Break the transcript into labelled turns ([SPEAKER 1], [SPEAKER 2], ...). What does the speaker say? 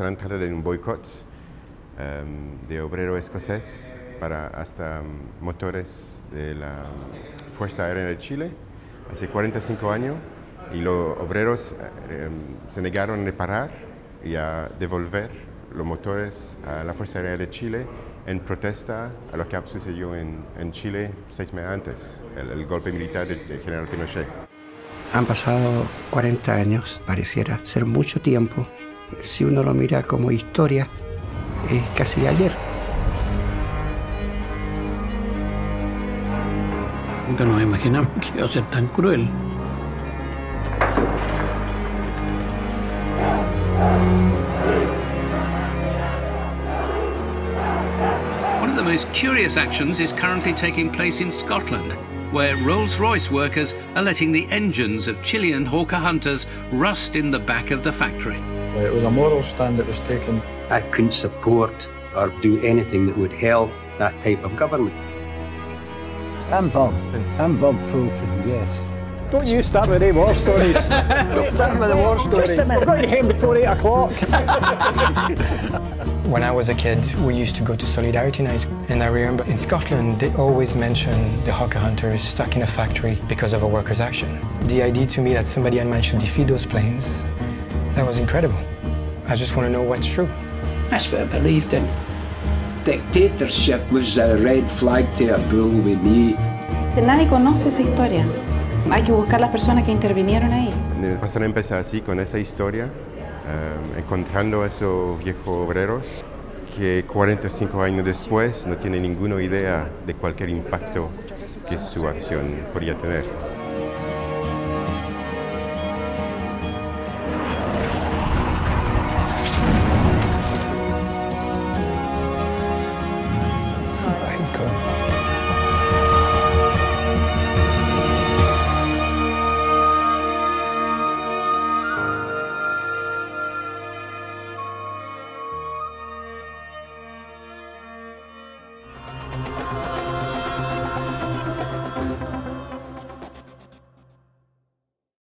[SPEAKER 1] están entrando en boicot em, de obrero escocés para hasta mm, motores de la Fuerza Aérea de Chile hace 45 años y los obreros em, se negaron a reparar y a devolver los motores a la Fuerza Aérea de Chile en protesta a lo que sucedió en, en Chile seis meses antes, el, el golpe militar del de general Pinochet.
[SPEAKER 2] Han pasado 40 años, pareciera ser mucho tiempo. Si uno lo mira como historia, es casi ayer.
[SPEAKER 3] Nunca nos imaginamos que iba a ser tan cruel.
[SPEAKER 4] One of the most curious actions is currently taking place in Scotland, where Rolls-Royce workers are letting the engines of Chilean Hawker Hunters rust in the back of the factory.
[SPEAKER 5] It was a moral stand that was taken.
[SPEAKER 6] I couldn't support or do anything that would help that type of government.
[SPEAKER 7] I'm Bob. I'm Bob Fulton, yes.
[SPEAKER 8] Don't you start with any war stories. Don't
[SPEAKER 5] start with the war stories.
[SPEAKER 8] Just a minute. We're going home before 8 o'clock.
[SPEAKER 9] when I was a kid, we used to go to Solidarity Night. And I remember in Scotland, they always mention the Hawker Hunters stuck in a factory because of a worker's action. The idea to me that somebody had managed to defeat those planes, that was incredible. I just want to know what's true.
[SPEAKER 7] That's what I believed in. Dictatorship was a red flag to a bull with me.
[SPEAKER 10] Nadie conoce esa historia. Hay que buscar las personas que intervinieron ahí.
[SPEAKER 1] Pasaron a empezar así, con esa historia, um, encontrando a esos viejos obreros que 45 años después no tienen ninguna idea de cualquier impacto que su acción podría tener.